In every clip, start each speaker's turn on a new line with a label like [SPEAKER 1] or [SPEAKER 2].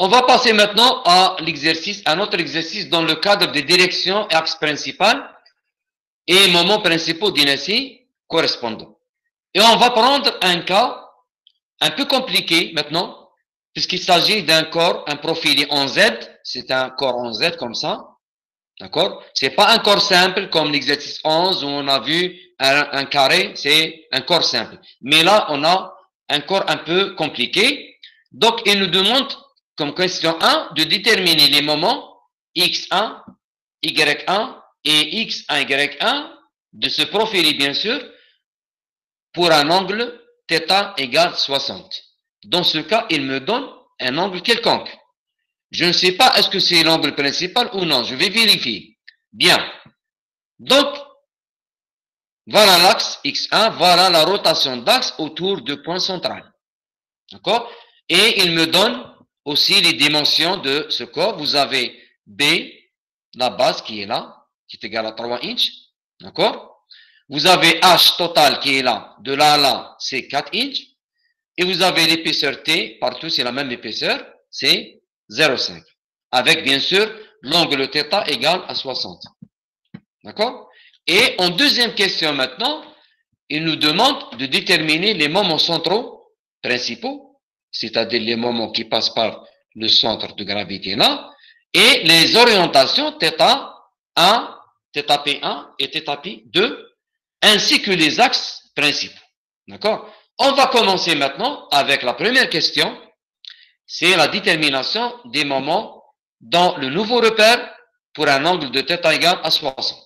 [SPEAKER 1] On va passer maintenant à l'exercice, un autre exercice dans le cadre des directions et axes principales et moments principaux d'inertie correspondants. Et on va prendre un cas un peu compliqué maintenant, puisqu'il s'agit d'un corps, un profilé en Z, c'est un corps en Z comme ça, d'accord? C'est pas un corps simple comme l'exercice 11 où on a vu un carré, c'est un corps simple. Mais là, on a un corps un peu compliqué. Donc, il nous demande comme question 1 de déterminer les moments x1, y1 et x1, y1 de ce profil, bien sûr, pour un angle θ égale 60. Dans ce cas, il me donne un angle quelconque. Je ne sais pas est-ce que c'est l'angle principal ou non. Je vais vérifier. Bien. Donc, voilà l'axe X1, voilà la rotation d'axe autour du point central. D'accord? Et il me donne aussi les dimensions de ce corps. Vous avez B, la base qui est là, qui est égale à 3 inches. D'accord? Vous avez H total qui est là. De là à là, c'est 4 inches. Et vous avez l'épaisseur T, partout c'est la même épaisseur, c'est 0,5. Avec bien sûr l'angle θ égal à 60. D'accord? Et en deuxième question maintenant, il nous demande de déterminer les moments centraux principaux, c'est-à-dire les moments qui passent par le centre de gravité là, et les orientations θ1, θp1 et θp2, ainsi que les axes principaux. D'accord On va commencer maintenant avec la première question, c'est la détermination des moments dans le nouveau repère pour un angle de θ égale à 60.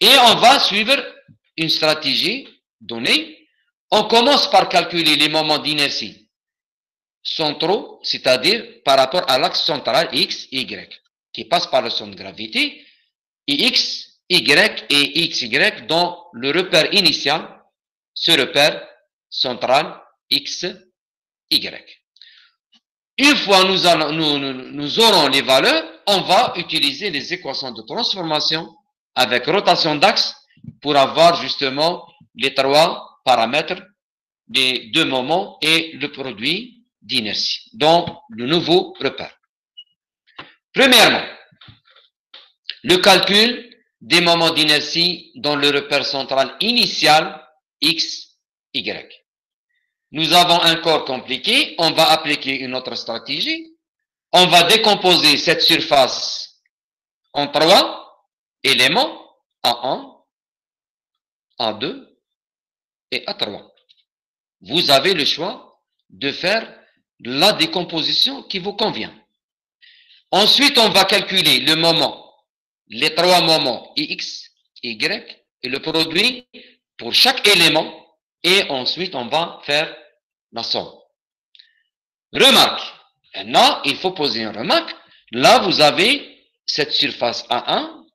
[SPEAKER 1] Et on va suivre une stratégie donnée. on commence par calculer les moments d'inertie centraux, c'est-à-dire par rapport à l'axe central X, Y, qui passe par le centre de gravité, X, Y et XY dans le repère initial, ce repère central X, Y. Une fois nous, aurons les valeurs, on va utiliser les équations de transformation avec rotation d'axe pour avoir justement les trois paramètres des deux moments et le produit d'inertie dans le nouveau repère. Premièrement, le calcul des moments d'inertie dans le repère central initial x, y. Nous avons un corps compliqué, on va appliquer une autre stratégie. On va décomposer cette surface en trois éléments, A1, A2 et A3. Vous avez le choix de faire la décomposition qui vous convient. Ensuite, on va calculer le moment, les trois moments X, Y et le produit pour chaque élément et ensuite on va faire la somme. Remarque, maintenant il faut poser une remarque. Là, vous avez cette surface A1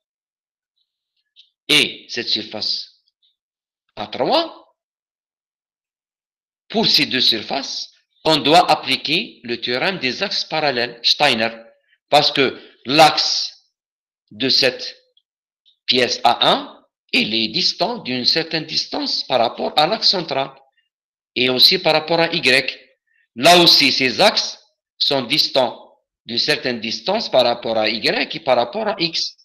[SPEAKER 1] et cette surface A3. Pour ces deux surfaces, on doit appliquer le théorème des axes parallèles, Steiner, parce que l'axe de cette pièce A1 il est distant d'une certaine distance par rapport à l'axe central et aussi par rapport à Y. Là aussi, ces axes sont distants d'une certaine distance par rapport à Y et par rapport à X.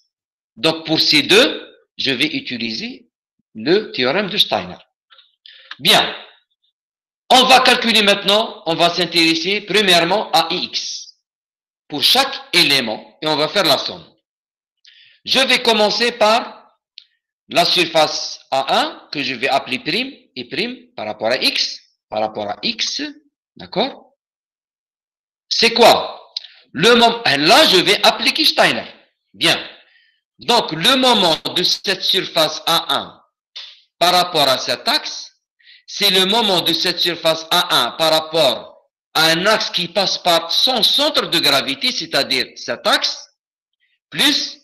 [SPEAKER 1] Donc, pour ces deux, je vais utiliser le théorème de Steiner. Bien. On va calculer maintenant, on va s'intéresser premièrement à X pour chaque élément et on va faire la somme. Je vais commencer par la surface A1 que je vais appeler prime et prime par rapport à X, par rapport à X, d'accord? C'est quoi? Le moment, là, je vais appliquer Steiner. Bien. Donc, le moment de cette surface A1 par rapport à cet axe, c'est le moment de cette surface A1 par rapport à un axe qui passe par son centre de gravité, c'est-à-dire cet axe, plus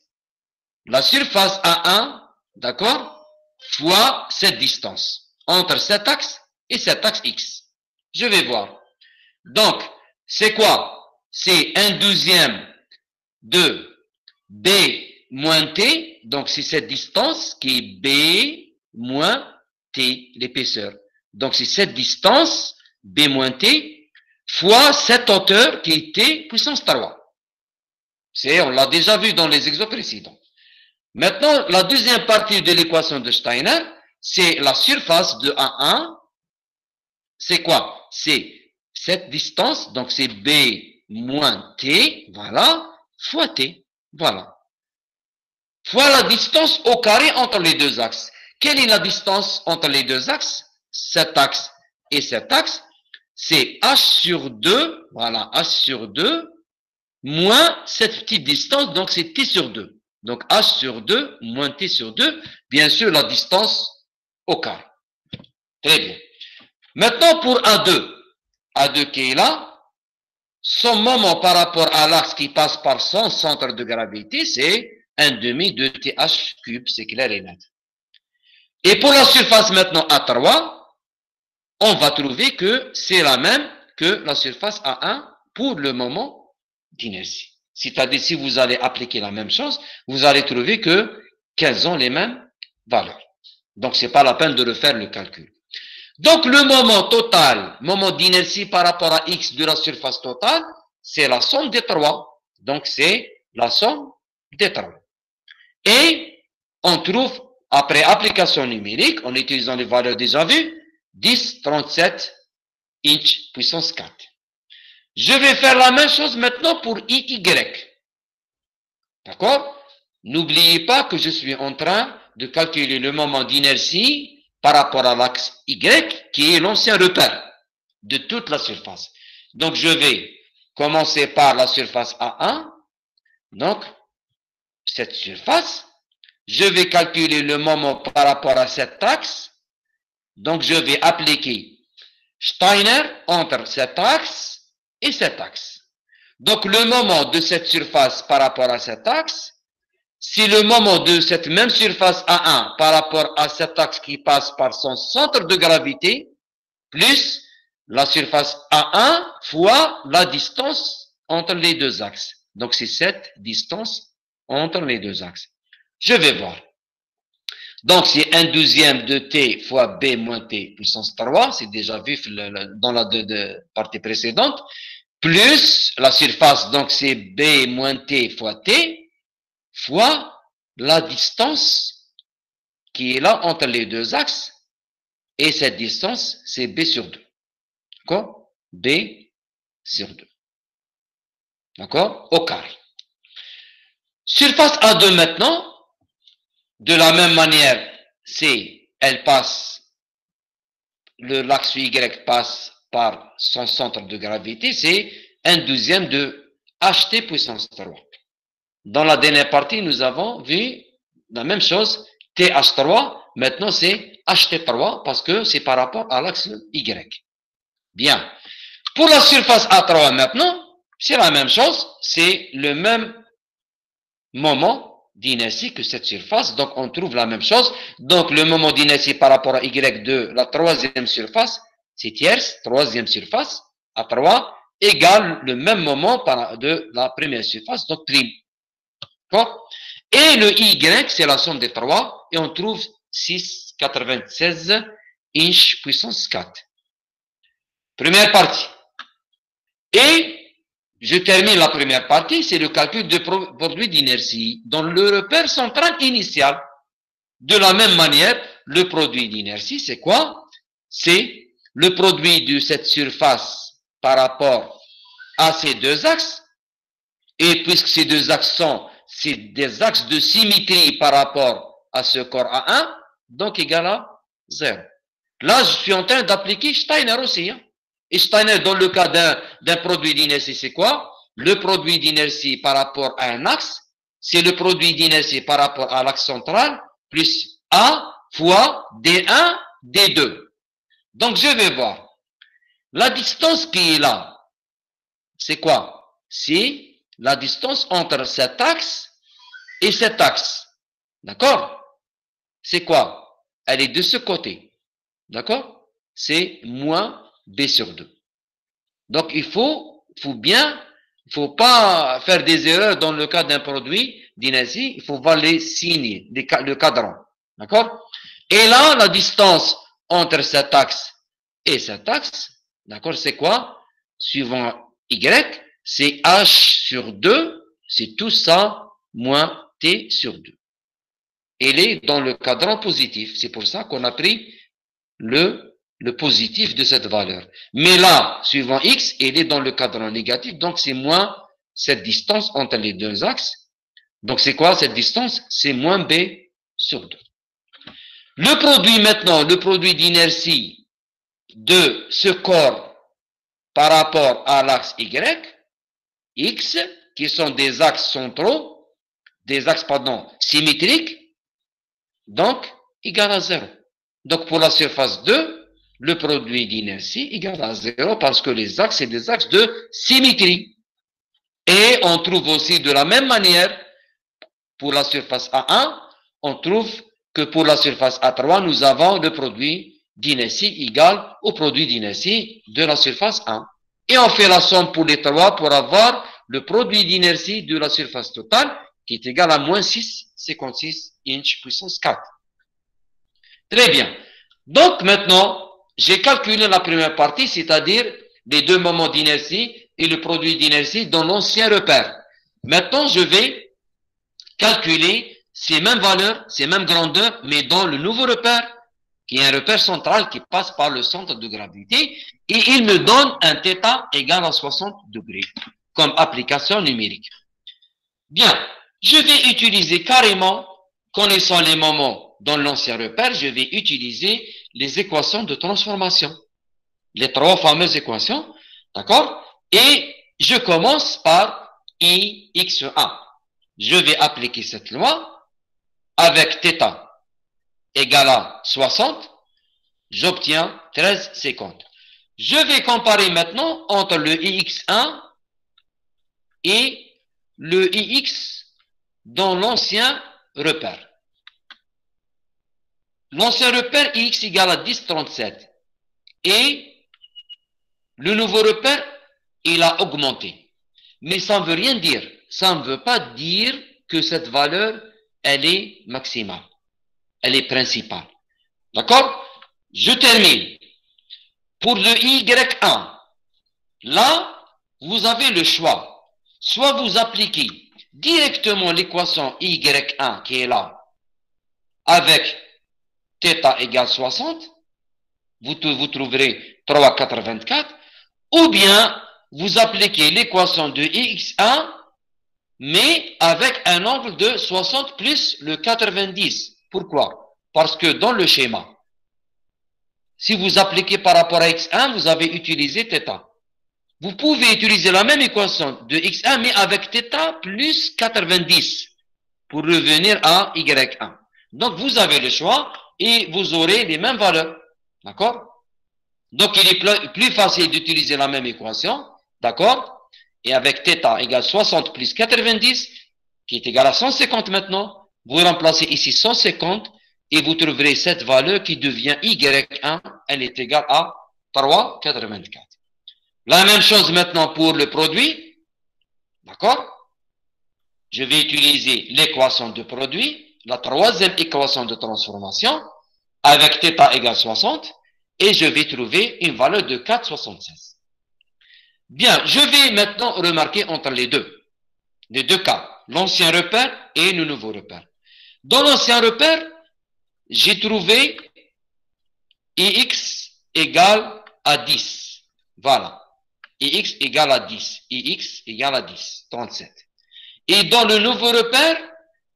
[SPEAKER 1] la surface A1 D'accord Fois cette distance entre cet axe et cet axe X. Je vais voir. Donc, c'est quoi? C'est un douzième de B moins T. Donc, c'est cette distance qui est B moins T, l'épaisseur. Donc, c'est cette distance, B moins T, fois cette hauteur qui était puissance 3. C'est, on l'a déjà vu dans les exemples précédents. Maintenant, la deuxième partie de l'équation de Steiner, c'est la surface de A1. C'est quoi? C'est cette distance, donc c'est B moins T, voilà, fois T, voilà. Fois la distance au carré entre les deux axes. Quelle est la distance entre les deux axes? Cet axe et cet axe, c'est H sur 2, voilà, H sur 2, moins cette petite distance, donc c'est T sur 2. Donc H sur 2 moins T sur 2, bien sûr la distance au carré. Très bien. Maintenant pour A2, A2 qui est là, son moment par rapport à l'axe qui passe par son centre de gravité, c'est 1 demi de TH cube, c'est clair et net. Et pour la surface maintenant A3, on va trouver que c'est la même que la surface A1 pour le moment d'inertie. C'est-à-dire, si vous allez appliquer la même chose, vous allez trouver que qu'elles ont les mêmes valeurs. Donc, c'est pas la peine de refaire le calcul. Donc, le moment total, moment d'inertie par rapport à x de la surface totale, c'est la somme des trois. Donc, c'est la somme des trois. Et on trouve, après application numérique, en utilisant les valeurs déjà vues, 10, 37 inch puissance 4. Je vais faire la même chose maintenant pour IY. D'accord? N'oubliez pas que je suis en train de calculer le moment d'inertie par rapport à l'axe Y, qui est l'ancien repère de toute la surface. Donc, je vais commencer par la surface A1. Donc, cette surface, je vais calculer le moment par rapport à cet axe. Donc, je vais appliquer Steiner entre cet axe et cet axe. Donc, le moment de cette surface par rapport à cet axe, si le moment de cette même surface A1 par rapport à cet axe qui passe par son centre de gravité, plus la surface A1 fois la distance entre les deux axes. Donc, c'est cette distance entre les deux axes. Je vais voir. Donc, c'est un douzième de t fois b moins t puissance 3, c'est déjà vu dans la partie précédente, plus la surface, donc c'est b moins t fois t, fois la distance qui est là entre les deux axes, et cette distance, c'est b sur 2. D'accord? B sur 2. D'accord? Au carré. Surface A2 maintenant, de la même manière, c'est, elle passe, le l'axe Y passe par son centre de gravité, c'est un douzième de HT puissance 3. Dans la dernière partie, nous avons vu la même chose, TH3, maintenant c'est HT3 parce que c'est par rapport à l'axe Y. Bien. Pour la surface A3 maintenant, c'est la même chose, c'est le même moment d'inertie que cette surface. Donc, on trouve la même chose. Donc, le moment d'inertie par rapport à Y de la troisième surface, c'est tierce, troisième surface, à 3, égale le même moment de la première surface, donc prime. Et le Y, c'est la somme des trois, et on trouve 6,96 inch puissance 4. Première partie. Et je termine la première partie, c'est le calcul de produit d'inertie dans le repère central initial. De la même manière, le produit d'inertie, c'est quoi? C'est le produit de cette surface par rapport à ces deux axes. Et puisque ces deux axes sont des axes de symétrie par rapport à ce corps A1, donc égal à 0. Là, je suis en train d'appliquer Steiner aussi. Hein. Et Steiner, dans le cas d'un produit d'inertie, c'est quoi? Le produit d'inertie par rapport à un axe, c'est le produit d'inertie par rapport à l'axe central, plus A fois D1, D2. Donc, je vais voir. La distance qui est là, c'est quoi? C'est la distance entre cet axe et cet axe. D'accord? C'est quoi? Elle est de ce côté. D'accord? C'est moins B sur 2. Donc, il faut, faut bien, il faut pas faire des erreurs dans le cas d'un produit d'inertie, il faut voir les signes, le cadran. D'accord? Et là, la distance entre cet axe et cet axe, d'accord, c'est quoi? Suivant Y, c'est H sur 2, c'est tout ça moins T sur 2. Elle est dans le cadran positif. C'est pour ça qu'on a pris le, le positif de cette valeur. Mais là, suivant X, elle est dans le cadran négatif, donc c'est moins cette distance entre les deux axes. Donc c'est quoi cette distance? C'est moins B sur 2. Le produit maintenant, le produit d'inertie de ce corps par rapport à l'axe Y, X, qui sont des axes centraux, des axes, pardon, symétriques, donc égal à 0. Donc pour la surface 2, le produit d'inertie égal à 0 parce que les axes, c'est des axes de symétrie. Et on trouve aussi de la même manière, pour la surface A1, on trouve que pour la surface A3, nous avons le produit d'inertie égal au produit d'inertie de la surface 1. Et on fait la somme pour les trois pour avoir le produit d'inertie de la surface totale qui est égal à moins 6,56 inch puissance 4. Très bien. Donc maintenant, j'ai calculé la première partie, c'est-à-dire les deux moments d'inertie et le produit d'inertie dans l'ancien repère. Maintenant, je vais calculer ces mêmes valeurs, ces mêmes grandeurs, mais dans le nouveau repère, qui est un repère central qui passe par le centre de gravité, et il me donne un θ égal à 60 degrés comme application numérique. Bien, je vais utiliser carrément, connaissant les moments dans l'ancien repère, je vais utiliser les équations de transformation. Les trois fameuses équations, d'accord? Et je commence par IX1. Je vais appliquer cette loi avec θ égale à 60, j'obtiens 13 secondes. Je vais comparer maintenant entre le IX1 et le IX dans l'ancien repère. L'ancien repère X égale à 10, 37. Et le nouveau repère, il a augmenté. Mais ça ne veut rien dire. Ça ne veut pas dire que cette valeur, elle est maximale. Elle est principale. D'accord? Je termine. Pour le Y1, là, vous avez le choix. Soit vous appliquez directement l'équation y1 qui est là avec θ égale 60, vous, vous trouverez 3,84, ou bien vous appliquez l'équation de x1, mais avec un angle de 60 plus le 90. Pourquoi Parce que dans le schéma, si vous appliquez par rapport à x1, vous avez utilisé θ. Vous pouvez utiliser la même équation de x1, mais avec θ plus 90 pour revenir à y1. Donc, vous avez le choix et vous aurez les mêmes valeurs. D'accord? Donc, il est plus facile d'utiliser la même équation. D'accord? Et avec θ égale 60 plus 90, qui est égal à 150 maintenant, vous remplacez ici 150 et vous trouverez cette valeur qui devient y1, elle est égale à 3,84. La même chose maintenant pour le produit. D'accord? Je vais utiliser l'équation de produit, la troisième équation de transformation, avec θ égale 60, et je vais trouver une valeur de 4,76. Bien, je vais maintenant remarquer entre les deux, les deux cas, l'ancien repère et le nouveau repère. Dans l'ancien repère, j'ai trouvé ix égale à 10. Voilà x égale à 10. ix égale à 10, 37. Et dans le nouveau repère,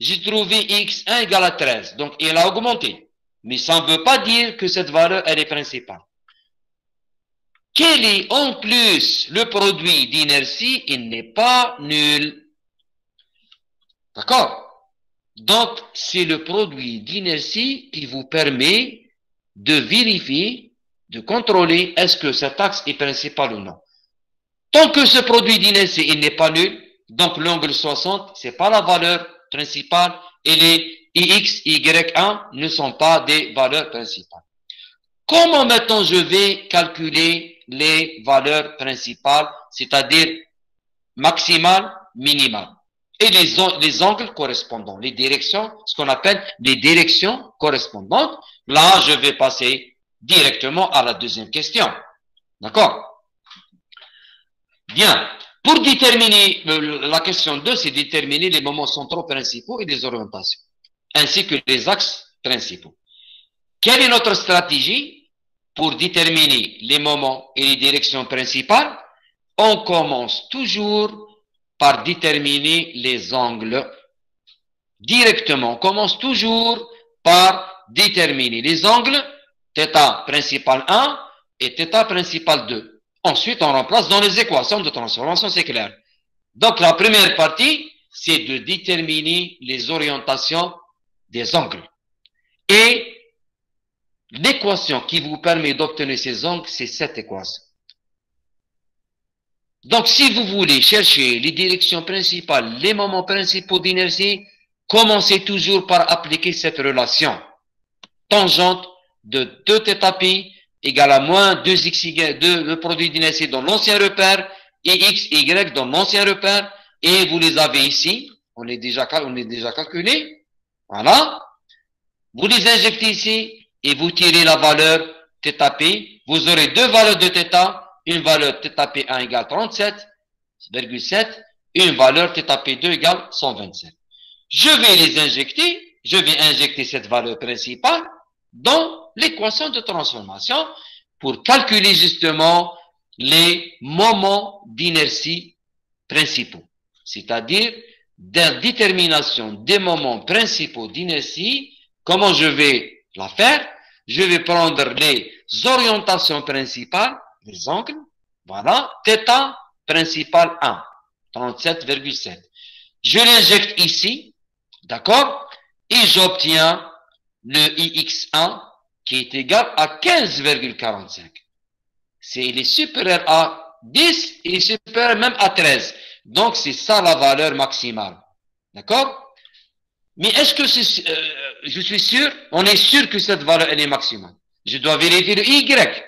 [SPEAKER 1] j'ai trouvé x1 égale à 13. Donc, il a augmenté. Mais ça ne veut pas dire que cette valeur, elle est principale. Quel est en plus le produit d'inertie? Il n'est pas nul. D'accord? Donc, c'est le produit d'inertie qui vous permet de vérifier, de contrôler est-ce que cet axe est principal ou non. Tant que ce produit d'inertie il n'est pas nul, donc l'angle 60, c'est pas la valeur principale et les Ix, Y1 ne sont pas des valeurs principales. Comment maintenant je vais calculer les valeurs principales, c'est-à-dire maximales, minimales? Et les angles correspondants, les directions, ce qu'on appelle les directions correspondantes. Là, je vais passer directement à la deuxième question. D'accord? Bien. Pour déterminer, euh, la question 2, c'est déterminer les moments centraux principaux et les orientations, ainsi que les axes principaux. Quelle est notre stratégie pour déterminer les moments et les directions principales? On commence toujours par déterminer les angles directement. On commence toujours par déterminer les angles θ principal 1 et θ principal 2. Ensuite, on remplace dans les équations de transformation, c'est clair. Donc, la première partie, c'est de déterminer les orientations des angles. Et l'équation qui vous permet d'obtenir ces angles, c'est cette équation. Donc, si vous voulez chercher les directions principales, les moments principaux d'inertie, commencez toujours par appliquer cette relation. Tangente de 2 θ égale à moins 2xy, 2, le produit d'inertie dans l'ancien repère, et xy dans l'ancien repère, et vous les avez ici, on est déjà, on est déjà calculé, voilà. Vous les injectez ici, et vous tirez la valeur θp, vous aurez deux valeurs de θ, une valeur θp1 égale 37,7, et une valeur θp2 égale 127. Je vais les injecter, je vais injecter cette valeur principale dans l'équation de transformation pour calculer justement les moments d'inertie principaux, c'est-à-dire la détermination des moments principaux d'inertie. Comment je vais la faire? Je vais prendre les orientations principales, les angles, voilà, θ principal 1, 37,7. Je l'injecte ici, d'accord? Et j'obtiens le IX1 qui est égal à 15,45. C'est, il est supérieur à 10, il est supérieur même à 13. Donc, c'est ça la valeur maximale. D'accord? Mais est-ce que c'est, euh, je suis sûr, on est sûr que cette valeur, elle est maximale. Je dois vérifier le Y.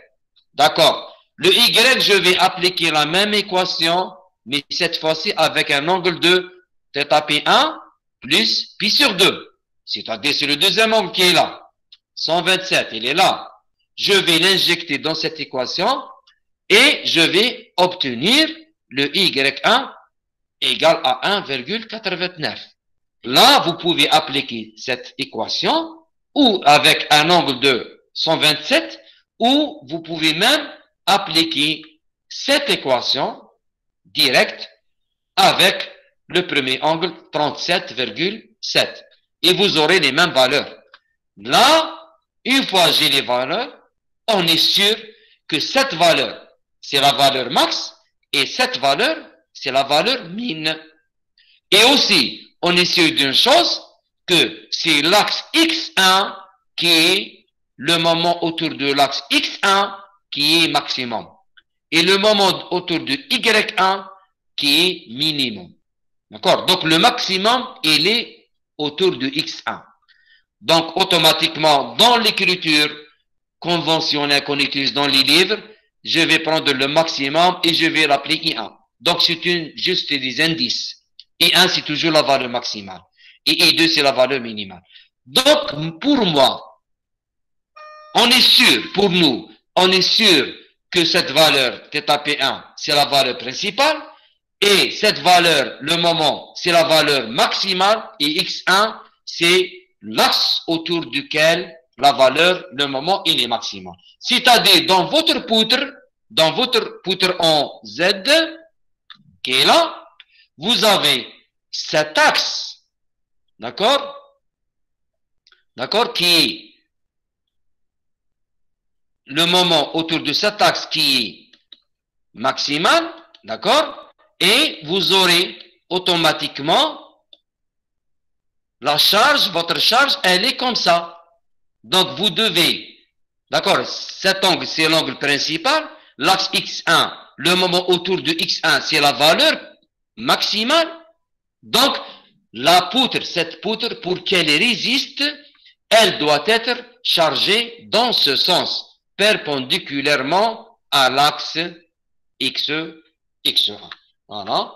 [SPEAKER 1] D'accord. Le Y, je vais appliquer la même équation, mais cette fois-ci avec un angle de θP1 plus pi sur 2. C'est-à-dire, c'est le deuxième angle qui est là. 127, il est là. Je vais l'injecter dans cette équation et je vais obtenir le Y1 égal à 1,89. Là, vous pouvez appliquer cette équation ou avec un angle de 127 ou vous pouvez même appliquer cette équation directe avec le premier angle 37,7 et vous aurez les mêmes valeurs. Là, une fois j'ai les valeurs, on est sûr que cette valeur, c'est la valeur max et cette valeur, c'est la valeur mine. Et aussi, on est sûr d'une chose, que c'est l'axe X1 qui est le moment autour de l'axe X1 qui est maximum. Et le moment autour de Y1 qui est minimum. D'accord? Donc le maximum, il est autour de X1. Donc, automatiquement, dans l'écriture conventionnelle qu'on utilise dans les livres, je vais prendre le maximum et je vais l'appeler I1. Donc, c'est juste des indices. I1, c'est toujours la valeur maximale. Et I2, c'est la valeur minimale. Donc, pour moi, on est sûr, pour nous, on est sûr que cette valeur θP1, c'est la valeur principale. Et cette valeur, le moment, c'est la valeur maximale et x1, c'est l'axe autour duquel la valeur, le moment, il est maximal. C'est-à-dire, dans votre poutre, dans votre poutre en Z, qui est là, vous avez cet axe, d'accord? D'accord Qui est le moment autour de cet axe qui est maximal, d'accord? Et vous aurez automatiquement la charge, votre charge, elle est comme ça. Donc vous devez, d'accord, cet angle, c'est l'angle principal, l'axe X1, le moment autour de X1, c'est la valeur maximale. Donc, la poutre, cette poutre, pour qu'elle résiste, elle doit être chargée dans ce sens, perpendiculairement à l'axe X, X1. ဟုတ်နော်